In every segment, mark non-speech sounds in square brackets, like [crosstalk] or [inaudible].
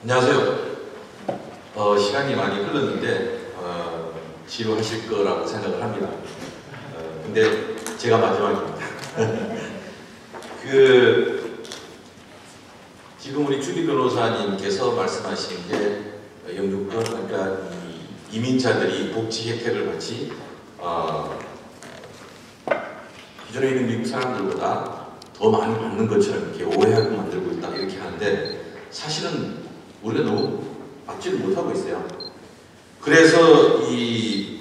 안녕하세요. 어, 시간이 많이 흘렀는데 어, 지루하실 거라고 생각을 합니다. 어, 근데 제가 마지막입니다. [laughs] 그 지금 우리 주비 변호사님께서 말씀하신 게 영주권 그러니까 이 이민자들이 복지 혜택을 받지 어, 기존에 있는 미국 사람들보다 더 많이 받는 것처럼 이렇게 오해하고 만들고 있다 이렇게 하는데 사실은 우리가 너무 막지를 못하고 있어요. 그래서 이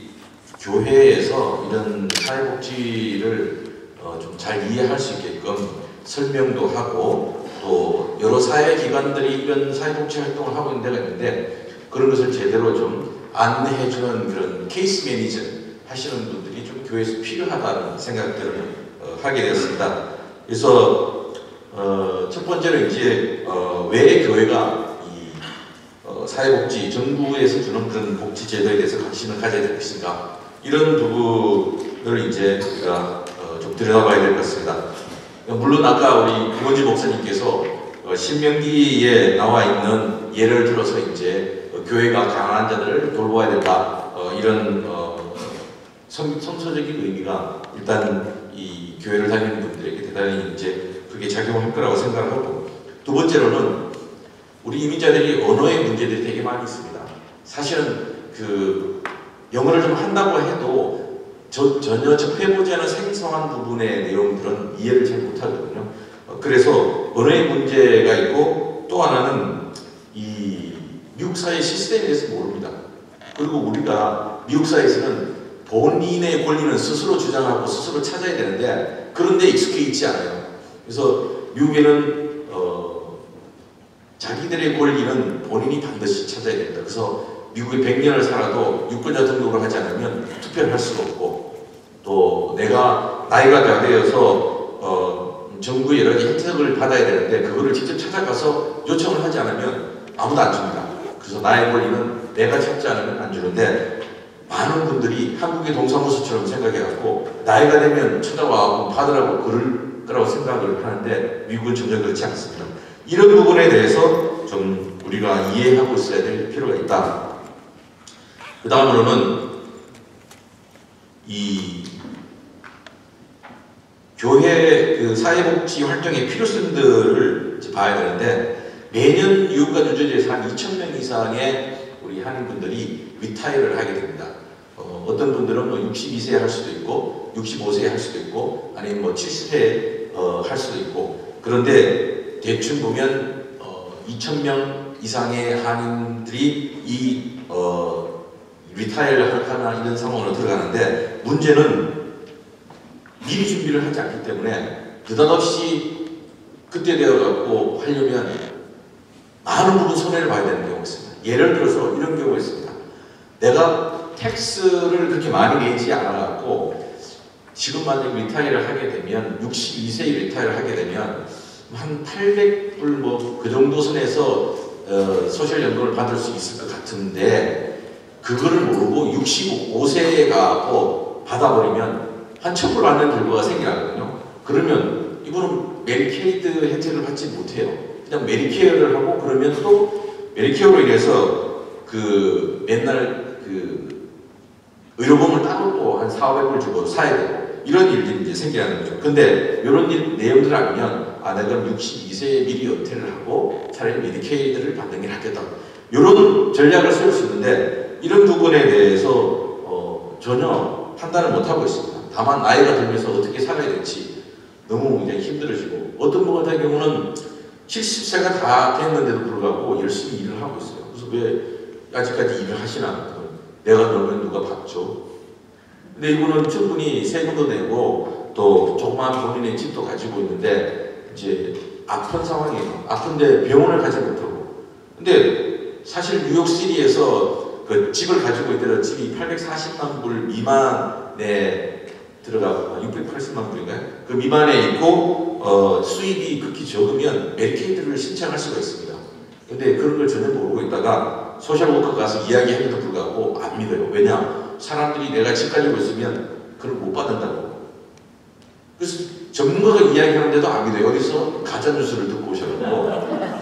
교회에서 이런 사회복지를 어, 좀잘 이해할 수 있게끔 설명도 하고 또 여러 사회기관들이 이런 사회복지 활동을 하고 있는 데가 있는데 그런 것을 제대로 좀 안내해주는 그런 케이스 매니저 하시는 분들이 좀 교회에서 필요하다는 생각들을 어, 하게 되었습니다. 그래서 어, 첫 번째로 이제 어, 왜 교회가 사회복지 정부에서 주는 그런 복지 제도에 대해서 관심을 가져야 될 것인가 이런 부분을 이제 우리가 어, 좀 들여다봐야 될 것 같습니다. 물론 아까 우리 구원지 목사님께서 어, 신명기에 나와 있는 예를 들어서 이제 어, 교회가 가난한 자들을 돌보아야 된다 어, 이런 어, 성, 성서적인 의미가 일단 이 교회를 다니는 분들에게 대단히 이제 그게 작용할 거라고 생각을 하고 두 번째로는 우리 이민자들이 언어의 문제들이 되게 많이 있습니다. 사실은 그 영어를 좀 한다고 해도 저, 전혀 접해보지 않은 생소한 부분의 내용들은 이해를 잘 못하거든요. 어, 그래서 언어의 문제가 있고 또 하나는 이 미국 사회 시스템에 대해서 모릅니다. 그리고 우리가 미국 사회에서는 본인의 권리는 스스로 주장하고 스스로 찾아야 되는데 그런데 익숙해 있지 않아요. 그래서 미국에는 어, 자기들의 권리는 본인이 반드시 찾아야 된다. 그래서 미국에 100년을 살아도 유권자 등록을 하지 않으면 투표를 할 수가 없고 또 내가 나이가 다 되어서 어, 정부의 여러 가지 혜택을 받아야 되는데 그거를 직접 찾아가서 요청을 하지 않으면 아무도 안 줍니다. 그래서 나의 권리는 내가 찾지 않으면 안 주는데 많은 분들이 한국의 동사무소처럼 생각해갖고 나이가 되면 찾아와갖고 받으라고 그럴 거라고 생각을 하는데 미국은 전혀 그렇지 않습니다. 이런 부분에 대해서 좀 우리가 이해하고 있어야 될 필요가 있다. 그 다음으로는 이 교회 그 사회복지 활동의 필요성들을 봐야 되는데 매년 뉴욕과 뉴저지에서 한 2천 명 이상의 우리 한인분들이 retire를 하게 됩니다. 어, 어떤 분들은 뭐 62세 할 수도 있고 65세 할 수도 있고 아니면 뭐 70세 어, 할 수도 있고 그런데 대충 보면 어, 2천 명 이상의 한인들이 이 어, retire를 하나 이런 상황으로 들어가는데 문제는 미리 준비를 하지 않기 때문에 느닷없이 그때 되어갖고 하려면 많은 부분 손해를 봐야 되는 경우가 있습니다. 예를 들어서 이런 경우가 있습니다. 내가 tax를 그렇게 많이 내지 않아갖고 지금 만약 retire를 하게 되면 62세 retire를 하게 되면 한 800불 뭐 그 정도 선에서 어, social연금을 받을 수 있을 것 같은데 그거를 모르고 65세에 가고 받아버리면 한 천불 받는 결과가 생기거든요. 그러면 이분은 메리케이드 혜택을 받지 못해요. 그냥 Medicare를 하고 그러면 또 Medicare로 인해서 그 맨날 그 의료보험을 따로 또 한 4, 500불 주고 사야 되고 이런 일들이 이제 생기는 거죠. 근데 이런 일, 내용들을 알면 아 내가 62세에 미리 은퇴를 하고 차라리 Medicaid를 받는 게 낫겠다. 이런 전략을 세울 수 있는데 이런 부분에 대해서 어, 전혀 판단을 못 하고 있습니다. 다만 나이가 들면서 어떻게 살아야 될지 너무 이제 힘들어지고 어떤 분 같은 경우는 70세가 다 됐는데도 불구하고 열심히 일을 하고 있어요. 그래서 왜 아직까지 일을 하시나? 내가 놀면 누가 밥 줘? 근데 이분은 충분히 세금도 내고 또 조그마한 본인의 집도 가지고 있는데 이제 아픈 상황이에요. 아픈데 병원을 가지 못하고. 근데 사실 뉴욕시티에서 그 집을 가지고 있더라도 집이 840만 불 미만에 들어가고 680만 불인가요? 그 미만에 있고 어, 수입이 극히 적으면 Medicaid를 신청할 수가 있습니다. 근데 그런 걸 전혀 모르고 있다가 소셜워커 가서 이야기하면도 불구하고 안 믿어요. 왜냐? 사람들이 내가 집 가지고 있으면 그걸 못 받는다고. 그래서 전문가가 이야기하는데도 안 믿어요. 어디서 가짜뉴스를 듣고 오셔가지고.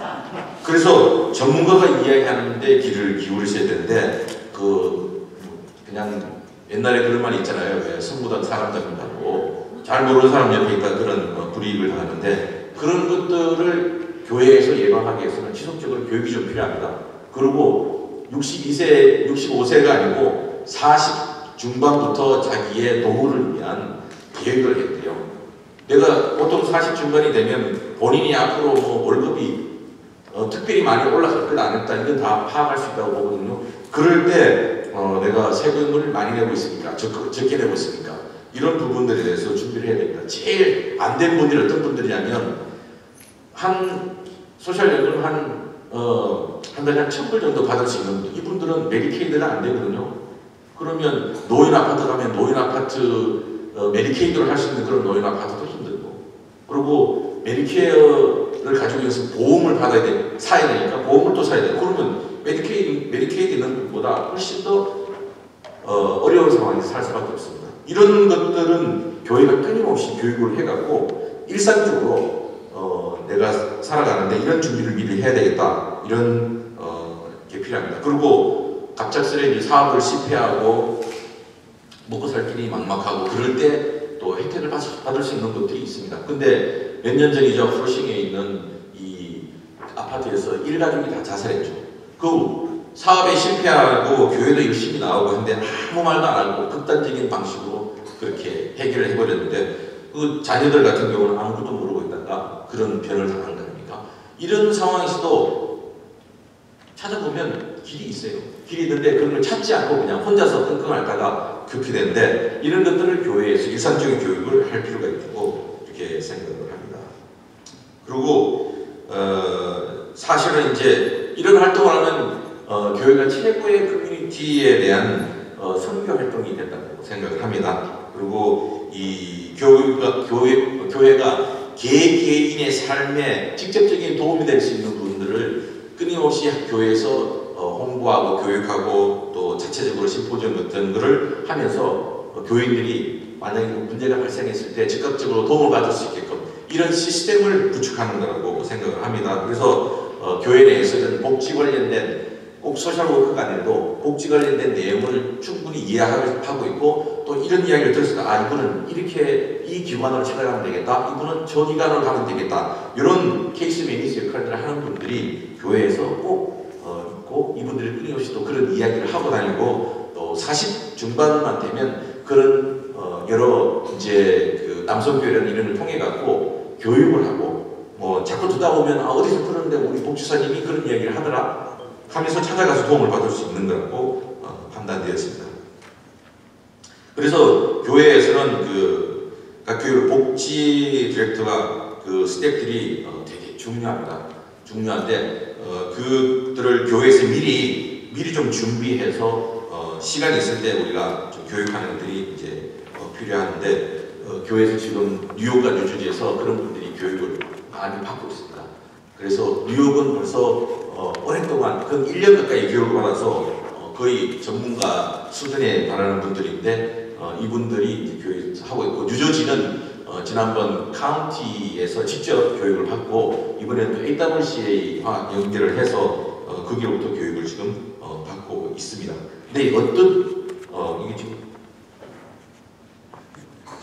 그래서 전문가가 이야기하는데 귀를 기울이셔야 되는데 그 그냥 옛날에 그런 말이 있잖아요. 왜 성보다 사람 잡는다고 잘 모르는 사람 옆에 있다 그런 어, 불이익을 당하는데 그런 것들을 교회에서 예방하기 위해서는 지속적으로 교육이 좀 필요합니다. 그리고 62세, 65세가 아니고 40 중반부터 자기의 노후를 위한 계획을. 내가 보통 40 중반이 되면 본인이 앞으로 뭐 월급이 어, 특별히 많이 올라갈 거다 안 했다 이건 다 파악할 수 있다고 보거든요. 그럴 때 어, 내가 세금을 많이 내고 있으니까 적, 적게 내고 있으니까 이런 부분들에 대해서 준비를 해야 됩니다. 제일 안 된 분들이 어떤 분들이냐면 한 social연금 한 어, 한 달에 한 천 불 정도 받을 수 있는 분들 이분들은 Medicaid가 안 되거든요. 그러면 노인 아파트 가면 노인 아파트 어, Medicaid를 할수 있는 그런 노인 힘들고 그리고 Medicare를 가지고 있어서 보험을 받아야 돼 사야 되니까 보험을 또 사야 돼 그러면 Medicaid Medicaid 있는 것보다 훨씬 더 어, 어려운 상황에서 살 수밖에 없습니다. 이런 것들은 교회가 끊임없이 교육을 해갖고 일상적으로 어, 내가 살아가는데 이런 준비를 미리 해야 되겠다 이런 어, 게 필요합니다. 그리고 갑작스레 이 사업을 실패하고 먹고 살 길이 막막하고 그럴 때 또 혜택을 받을 수 있는 것들이 있습니다. 근데 몇 년 전이죠 프로싱에 있는 이 아파트에서 일가족이 다 자살했죠. 그 사업에 실패하고 교회도 열심히 나오고 했는데 아무 말도 안 하고 극단적인 방식으로 그렇게 해결을 해버렸는데 그 자녀들 같은 경우는 아무것도 모르고 있다가 그런 변을 당한 겁니까? 이런 상황에서도 찾아보면 길이 있어요. 길이 있는데 그걸 찾지 않고 그냥 혼자서 끙끙 앓다가 그렇게 되는데 이런 것들을 교회에서 일상적인 교육을 할 필요가 있다고 이렇게 생각을 합니다. 그리고 어, 사실은 이제 이런 활동을 하면 어, 교회가 최고의 커뮤니티에 대한 어, 선교 활동이 된다고 생각을 합니다. 그리고 이 교회가, 교회, 교회가 개개인의 삶에 직접적인 도움이 될 수 있는 분들을 끊임없이 교회에서 어, 홍보하고 교육하고 또 자체적으로 심포지엄 같은 것을 하면서 어, 교인들이 만약에 문제가 발생했을 때 즉각적으로 도움을 받을 수 있게끔 이런 시스템을 구축하는 거라고 생각을 합니다. 그래서 어, 교회 내에서 이런 복지 관련된 꼭 social work가 아니라도 복지 관련된 내용을 충분히 이해하고 있고 또 이런 이야기를 들었을 때 아 이분은 이렇게 이 기관으로 찾아가면 되겠다 이분은 저 기관으로 가면 되겠다 이런 case manager 역할들을 하는 분들이 교회에서 꼭 어, 있고 이분들이 끊임없이 또 그런 이야기를 하고 다니고 또 40 중반만 되면 그런 어, 여러 이제 그 남성교회라는 이름을 통해 갖고 교육을 하고 뭐 자꾸 듣다 보면 아 어디서 그러는데 우리 복지사님이 그런 이야기를 하더라 하면서 찾아가서 도움을 받을 수 있는 거라고 어, 판단되었습니다. 그래서 교회에서는 그 각교회 복지 디렉터가 그 스태프들이 어, 되게 중요합니다. 중요한데 어, 그들을 교회에서 미리 미리 좀 준비해서 어, 시간이 있을 때 우리가 좀 교육하는 것들이 이제 어, 필요한데 어, 교회에서 지금 뉴욕과 뉴저지에서 그런 분들이 교육을 많이 받고 있습니다. 그래서 뉴욕은 벌써 어, 오랫동안 그 1년 가까이 교육을 받아서 어, 거의 전문가 수준에 달하는 분들인데 어, 이분들이 이제 교육 하고 있고 뉴저지는 어, 지난번 카운티에서 직접 교육을 받고 이번에는 또 AWCA와 연계를 해서 어, 거기로부터 교육을 지금 어, 받고 있습니다. 근데 어떤 어, 이게 지금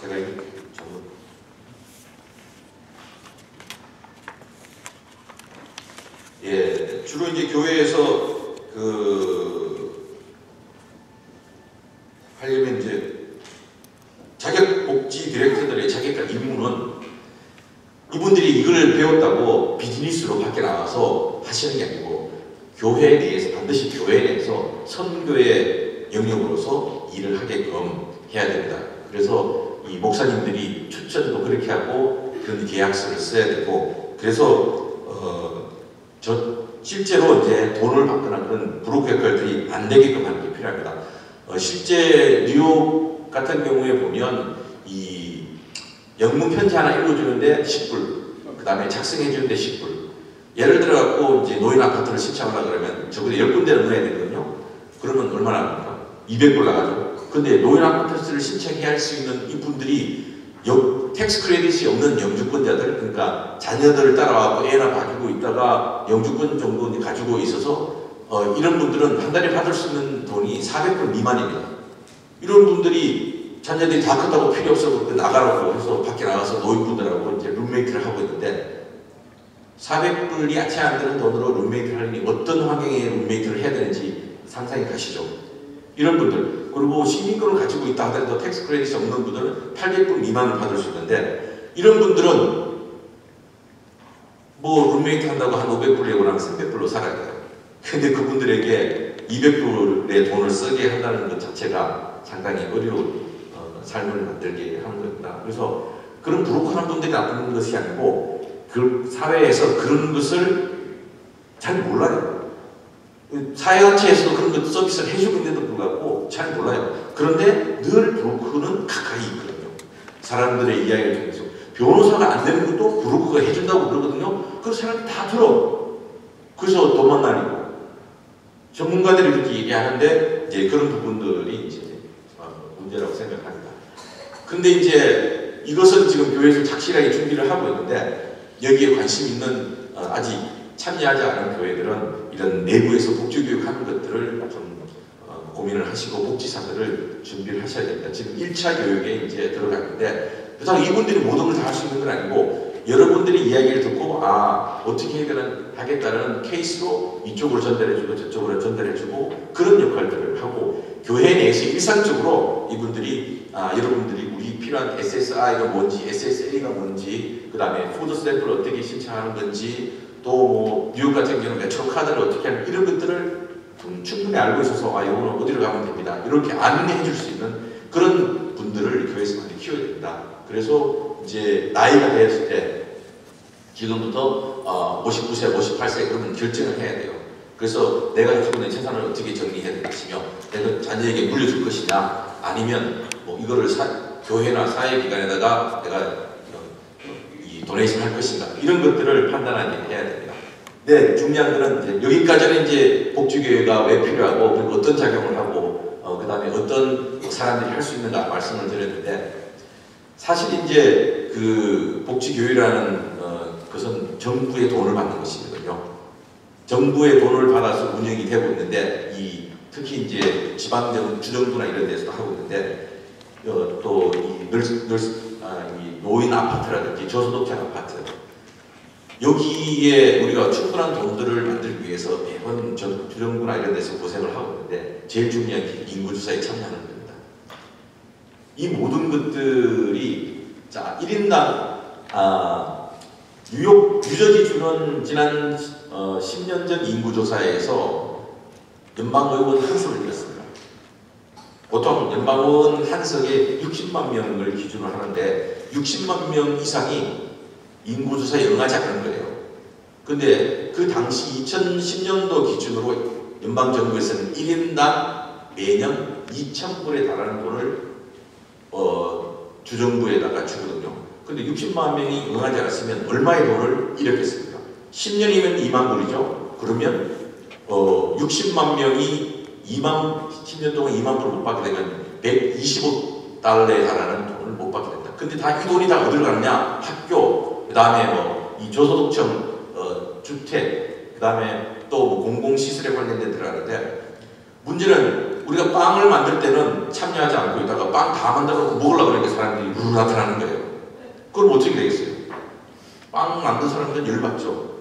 제가 이게 예, 주로 이제 교회에서 그 하려면 이제 자격 복지 디렉터들의 자격과 임무는 이분들이 이걸 배웠다고 비즈니스로 밖에 나와서 하시는 게 아니고 교회 내에서 반드시 교회 내에서 선교의 영역으로서 일을 하게끔 해야 됩니다. 그래서 이 목사님들이 추천도 그렇게 하고 그런 계약서를 써야 되고 그래서 어, 저 실제로 이제 돈을 받거나 그런 브로커 역할들이 안 되게끔 하는 게 필요합니다. 어, 실제 뉴욕 같은 경우에 보면 이 영문 편지 하나 읽어주는데 10불, 그 다음에 작성해 주는데 10불. 예를 들어 갖고 이제 노인 아파트를 신청하려 그러면 적어도 10군데를 넣어야 되거든요. 그러면 얼마나 합니까? 200불 나가죠. 근데 노인 아파트를 신청해야 할 수 있는 이분들이 역, tax credit이 없는 영주권자들, 그러니까 자녀들을 따라와갖고 애나 봐주고 있다가 영주권 정도 가지고 있어서 어, 이런 분들은 한 달에 받을 수 있는 돈이 400불 미만입니다. 이런 분들이 자녀들이 다 크다고 필요 없어 그 나가라고 해서 밖에 나가서 노인분들하고 이제 룸메이트를 하고 있는데 400불이 채 안 되는 돈으로 룸메이트를 하려니 어떤 환경에 룸메이트를 해야 되는지 상상이 가시죠. 이런 분들 그리고 시민권을 가지고 있다 하더라도 tax credit이 없는 분들은 800불 미만을 받을 수 있는데 이런 분들은 뭐 룸메이트 한다고 한 500불 내고 나면 300불로 살아야 돼요. 근데 그분들에게 200불의 돈을 쓰게 한다는 것 자체가 상당히 어려운 어, 삶을 만들게 하는 겁니다. 그래서 그런 부룩한 분들이 나쁜 것이 아니고 그 사회에서 그런 것을 잘 몰라요. 사회단체에서도 그런 것 서비스를 해주고 있는데도 불구하고 잘 몰라요. 그런데 늘 브로커는 가까이 있거든요. 사람들의 이야기를 통해서. 변호사가 안 되는 것도 브로커가 해준다고 그러거든요. 그 사람이 다 들어. 그래서 돈만 날리고. 전문가들이 이렇게 얘기하는데 이제 그런 부분들이 이제 어, 문제라고 생각합니다. 근데 이제 이것은 지금 교회에서 착실하게 준비를 하고 있는데 여기에 관심 있는 어, 아직 참여하지 않은 교회들은 이런 내부에서 복지교육 하는 것들을 좀 어, 고민을 하시고 복지사들을 준비를 하셔야 됩니다. 지금 1차 교육에 이제 들어갔는데 그렇다고 이분들이 모든 걸 다 할 수 있는 건 아니고 여러분들이 이야기를 듣고 아 어떻게 해결하겠다는 케이스로 이쪽으로 전달해주고 저쪽으로 전달해주고 그런 역할들을 하고 교회 내에서 일상적으로 이분들이 아 여러분들이 우리 필요한 SSI가 뭔지 SSA가 뭔지 그 다음에 food stamp를 어떻게 신청하는 건지 또 뭐 뉴욕 같은 경우는 MetroCard를 어떻게 하는 이런 것들을 충분히 알고 있어서 아 이거는 어디로 가면 됩니다 이렇게 안내해 줄 수 있는 그런 분들을 교회에서 많이 키워야 됩니다 그래서 이제 나이가 되었을 때 지금부터 어, 59세, 58세 그러면 결정을 해야 돼요. 그래서 내가 가지고 있는 재산을 어떻게 정리해야 될 것이며 내가 자녀에게 물려줄 것이냐 아니면 뭐 이거를 사, 교회나 사회기관에다가 내가 도네이션 할 것인가 이런 것들을 판단하게 해야 됩니다. 네, 중요한 거는 여기까지는 이제 복지교회가 왜 필요하고 그리고 어떤 작용을 하고 어, 그 다음에 어떤 사람들이 할 수 있는가 말씀을 드렸는데 사실 이제 그 복지교회라는 어, 것은 정부의 돈을 받는 것이거든요. 정부의 돈을 받아서 운영이 되고 있는데 이 특히 이제 지방 주정부나 이런 데서도 하고 있는데 어, 또이 아, 노인 아파트라든지 저소득층 아파트 여기에 우리가 충분한 돈들을 만들기 위해서 매번 주정부나 이런 데서 고생을 하고 있는데 제일 중요한 게 인구조사에 참여하는 겁니다. 이 모든 것들이 자 1인당 아, 뉴욕 뉴저지 주는 지난 어, 10년 전 인구조사에서 연방의원 한 석을 잃었습니다. 보통 연방의원 한 석에 60만 명을 기준으로 하는데 60만 명 이상이 인구조사에 응하지 않는 거예요. 근데 그 당시 2010년도 기준으로 연방정부에서는 1인당 매년 2,000불에 달하는 돈을 어, 주정부에다가 주거든요. 근데 60만 명이 응하지 않았으면 얼마의 돈을 잃었겠습니까? 10년이면 2만 불이죠. 그러면 어, 60만 명이 2만 10년 동안 2만 불을 못 받게 되면 125달러에 달하는 돈을 못 받게 된다. 근데 다 이 돈이 다 어디로 가느냐? 학교, 그 다음에 뭐이 저소득층 어, 주택, 그 다음에 또 뭐 공공시설에 관련된 들어가는데 문제는 우리가 빵을 만들 때는 참여하지 않고 있다가 빵 다 만들어놓고 먹으려고 그러니까 사람들이 우루루 나타나는 거예요. 그럼 어떻게 되겠어요? 빵 만든 사람들은 열받죠.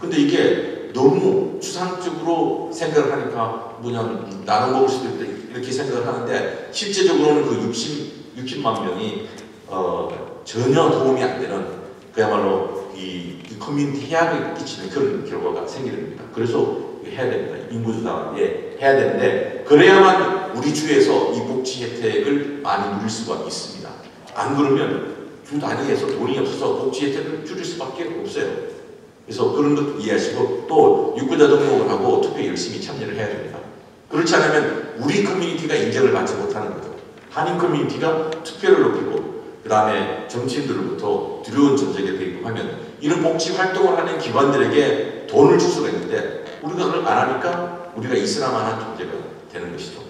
근데 이게 너무 추상적으로 생각을 하니까 뭐냐 나눠 먹을 수도 있다 이렇게 생각을 하는데 실제적으로는 그 60, 60만 명이 어, 전혀 도움이 안 되는 그야말로 이, 이 커뮤니티 해악을 끼치는 그런 결과가 생기는 겁니다. 그래서 해야 됩니다. 인구조사에 해야 되는데 그래야만 우리 주에서 이 복지 혜택을 많이 누릴 수가 있습니다. 안 그러면 주 단위에서 돈이 없어서 복지 혜택을 줄일 수밖에 없어요. 그래서 그런 것도 이해하시고 또 유권자 등록을 하고 투표에 열심히 참여를 해야 됩니다. 그렇지 않으면 우리 커뮤니티가 인정을 받지 못하는 거죠. 한인 커뮤니티가 투표를 높이고 그 다음에 정치인들로부터 두려운 전쟁에 대입하면 이런 복지 활동을 하는 기관들에게 돈을 줄 수가 있는데 우리가 그걸 안 하니까 우리가 있으나마한 존재가 되는 것이죠.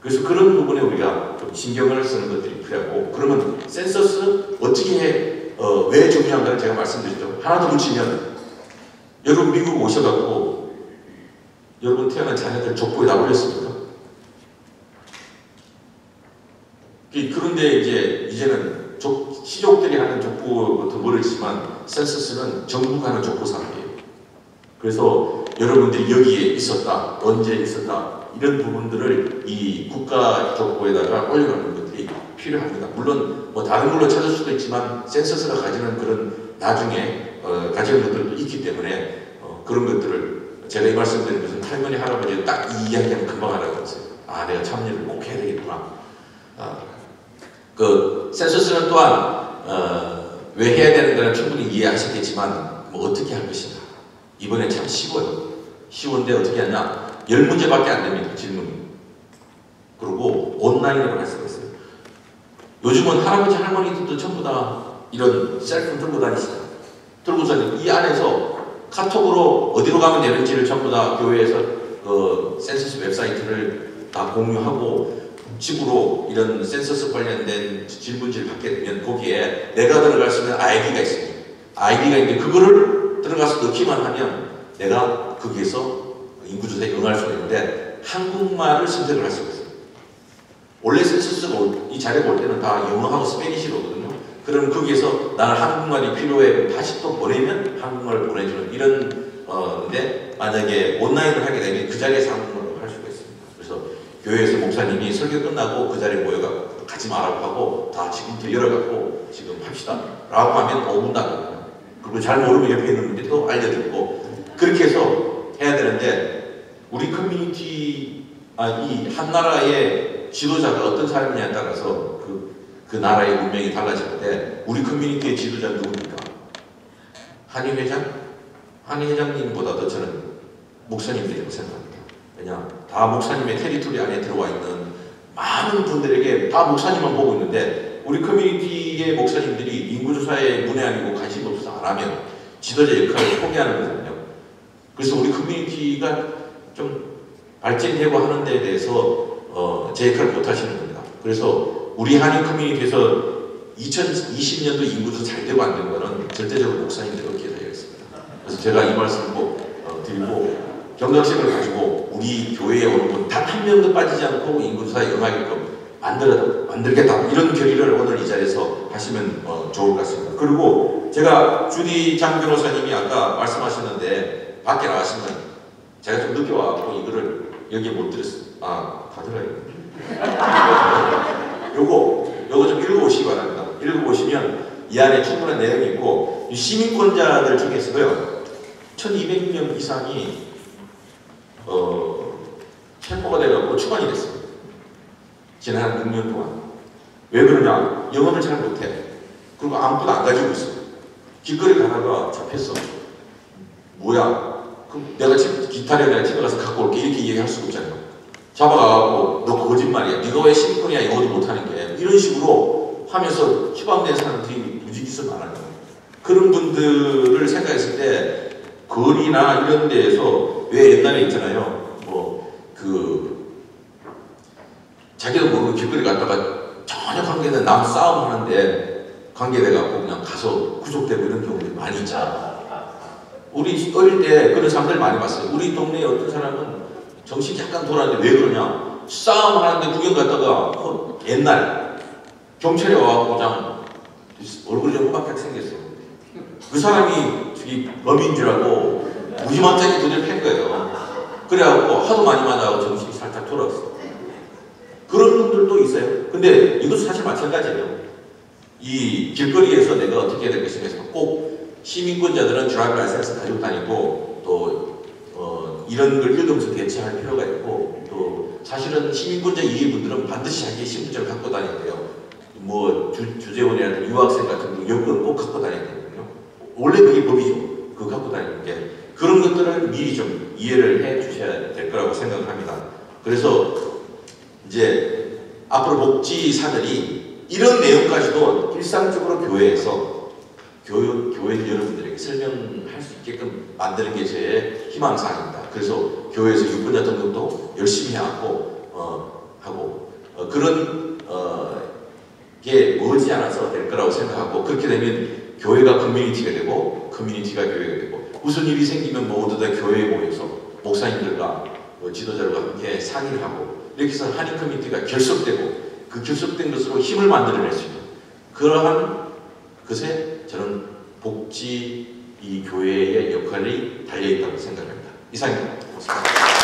그래서 그런 부분에 우리가 좀 신경을 쓰는 것들이 필요하고 그러면 센서스 어떻게 해, 어, 왜 중요한가를 제가 말씀드렸죠. 하나 더 붙이면 여러분 미국 오셔갖고 여러분 태어난 자녀들 족보에 다 올렸습니까? 그- 그런데 이제 이제는 족, 시족들이 하는 족보부터 모르지만 센서스는 정부가 하는 족보 사업이에요. 그래서 여러분들이 여기에 있었다, 언제 있었다 이런 부분들을 이 국가 족보에다가 올려놓는 것들이 필요합니다. 물론 뭐 다른 걸로 찾을 수도 있지만 센서스가 가지는 그런 나중에 어, 가지는 것들도 있기 때문에 어, 그런 것들을 제가 이 말씀드린 것은 할머니 할아버지 딱 이 이야기하면 금방 알아들었어요. 아 내가 참여를 꼭 해야 되겠구나. 아, 그 센서스는 또한 어, 왜 해야 되는가를 충분히 이해하셨겠지만 뭐 어떻게 할 것인가 이번에 참 쉬워요. 쉬운데 어떻게 하냐? 열 문제밖에 안 됩니다. 질문이. 그리고 온라인으로 할 수가 있어요. 요즘은 할아버지 할머니들도 전부 다 이런 cell phone 들고 다니시죠. 들고 다니고 이 안에서 카톡으로 어디로 가면 되는지를 전부 다 교회에서 그 센서스 웹사이트를 다 공유하고 집으로 이런 센서스 관련된 질문지를 받게 되면 거기에 내가 들어갈 수 있는 아이디가 있습니다. 아이디가 있는데 그거를 들어가서 넣기만 하면 내가 거기에서 인구조사에 응할 수가 있는데 한국말을 선택을 할 수가 있어요. 원래 센서스가 올- 이 자료가 올 때는 다 영어하고 Spanish로 오거든요. 그럼 거기에서 나는 한국말이 필요해 다시 또 보내면 한국말을 보내주는 이런 어인데 만약에 온라인을 하게 되면 그 자리에서 한국말로 할 수가 있습니다. 그래서 교회에서 목사님이 설교 끝나고 그 자리에 모여가 가지 말라고 하고 다 지금부터 열어갖고 지금 합시다 라고 하면 5분 나거든요. 그리고 잘 모르면 옆에 있는 분들이 또 알려드리고 그렇게 해서 해야 되는데 우리 커뮤니티 아, 이 한 나라의 지도자가 어떤 사람이냐에 따라서 그, 그 나라의 운명이 달라지는데 우리 커뮤니티의 지도자는 누굽니까? 한희 회장? 한희 회장님보다도 저는 목사님들이라고 생각합니다. 왜냐? 다 목사님의 테리토리 안에 들어와 있는 많은 분들에게 다 목사님만 보고 있는데 우리 커뮤니티의 목사님들이 인구조사에 문외한이고 관심이 없어서 안 하면 지도자 역할을 포기하는 거거든요. 그래서 우리 커뮤니티가 좀 발전되고 하는 데에 대해서 어, 제 역할을 못 하시는 겁니다. 그래서 우리 한인 커뮤니티에서 2020년도 인구도 잘 되고 안 되는 거는 절대적으로 목사님들 어깨에 달려 있습니다. 그래서 제가 이 말씀을 꼭 어, 드리고 경각심을 가지고 우리 교회에 오는 분 단 한 명도 빠지지 않고 인구조사에 응하게끔 만들어, 만들겠다 이런 결의를 오늘 이 자리에서 하시면 어, 좋을 것 같습니다. 그리고 제가 주디 장 변호사님이 아까 말씀하셨는데 밖에 나가시면 제가 좀 늦게 와갖고 이거를 여기에 못 드렸어요. 아, 다 들어요. 요거, 요거 좀 읽어보시기 바랍니다. 읽어보시면 이 안에 충분한 내용이 있고, 이 시민권자들 중에서도요, 1200명 이상이, 어, 체포가 돼갖고 추방이 됐습니다. 지난 한 6년 동안. 왜 그러냐? 영어를 잘 못해. 그리고 아무것도 안 가지고 있어. 길거리 가다가 잡혔어. 뭐야? 그럼 내가 집, 기타를 내가 집에 가서 갖고 올게 이렇게 얘기할 수가 없잖아요. 잡아가고 너 거짓말이야. 네가 왜 시민권이야 영어도 못하는 게 이런 식으로 하면서 휴방된 사람들이 무지기수 많아요. 그런 분들을 생각했을 때 거리나 이런 데에서 왜 옛날에 있잖아요. 뭐 그 자기도 모르고 길거리 갔다가 전혀 관계는 남 싸움 하는데 관계돼갖고 그냥 가서 구속되고 이런 경우들이 많이 있잖아요. 우리 어릴 때 그런 사람들 많이 봤어요. 우리 동네에 어떤 사람은 정신이 약간 돌았는데 왜 그러냐? 싸움 하는데 구경 갔다가 어, 옛날 경찰에 와갖고 그냥 얼굴이 좀 험악하게 생겼어. 그 사람이 저기 범인 줄 알고 무지막지하게 두들겨 팬 거예요. 그래갖고 하도 많이 맞아갖고 정신이 살짝 돌아왔어. 그런 분들도 있어요. 근데 이것도 사실 마찬가지예요. 이 길거리에서 내가 어떻게 해야 해서 꼭 시민권자들은 drive license 가지고 다니고 이런 걸 읽으면서 대처할 필요가 있고 또 사실은 시민권자 이외 분들은 반드시 자기의 신분증을 갖고 돼요. 뭐 주, 주재원이라든지 유학생 같은 거 여권 꼭 갖고 다녀야 되거든요. 원래 그게 법이죠. 그거 갖고 다니는 게 그런 것들을 미리 좀 이해를 해 주셔야 될 거라고 생각을 합니다. 그래서 이제 앞으로 복지사들이 이런 내용까지도 일상적으로 교회에서 교육, 교회 여러분들에게 설명할 수 있게끔 만드는 게 제 희망사항입니다. 그래서 교회에서 유권자 등록도 열심히 하고 어, 하고 어, 그런 어, 게 머지않아서 될 거라고 생각하고 그렇게 되면 교회가 커뮤니티가 되고 커뮤니티가 교회가 되고 무슨 일이 생기면 모두 다 교회에 모여서 목사님들과 뭐 지도자들과 함께 상의를 하고 이렇게 해서 한인 커뮤니티가 결속되고 그 결속된 것으로 힘을 만들어낼 수 있는 그러한 것에 저는 복지 이 교회의 역할이 달려 있다고 생각합니다. 이상입니다. 고맙습니다.